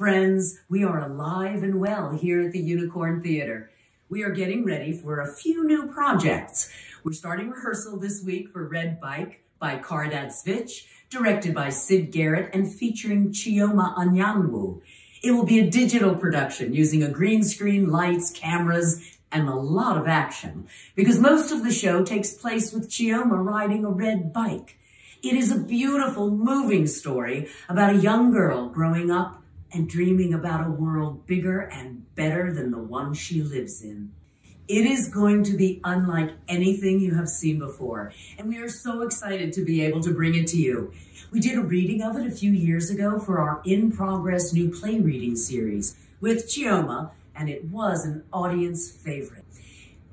friends. We are alive and well here at the Unicorn Theatre. We are getting ready for a few new projects. We're starting rehearsal this week for Red Bike by Caridad Svich, directed by Sid Garrett and featuring Chioma Anyanwu. It will be a digital production using a green screen, lights, cameras, and a lot of action because most of the show takes place with Chioma riding a red bike. It is a beautiful, moving story about a young girl growing up and dreaming about a world bigger and better than the one she lives in. It is going to be unlike anything you have seen before, and we are so excited to be able to bring it to you. We did a reading of it a few years ago for our in-progress new play reading series with Chioma, and it was an audience favorite.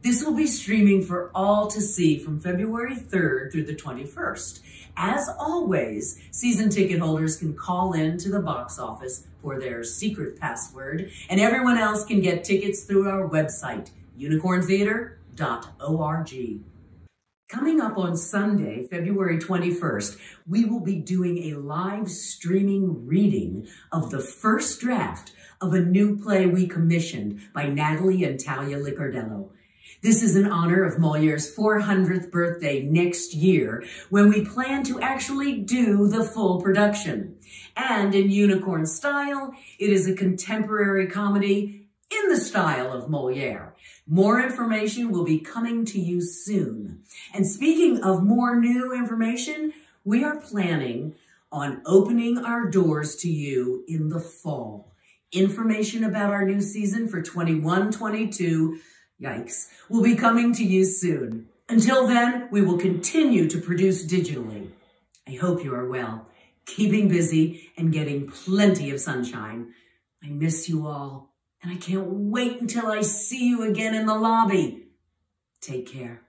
This will be streaming for all to see from February 3rd through the 21st. As always, season ticket holders can call in to the box office for their secret password, and everyone else can get tickets through our website, unicorntheatre.org. Coming up on Sunday, February 21st, we will be doing a live streaming reading of the first draft of a new play we commissioned by Natalie and Talia Licardello. This is in honor of Moliere's 400th birthday next year, when we plan to actually do the full production. And in unicorn style, it is a contemporary comedy in the style of Moliere. More information will be coming to you soon. And speaking of more new information, we are planning on opening our doors to you in the fall. Information about our new season for 21-22 Yikes. Will be coming to you soon. Until then, we will continue to produce digitally. I hope you are well, keeping busy and getting plenty of sunshine. I miss you all, and I can't wait until I see you again in the lobby. Take care.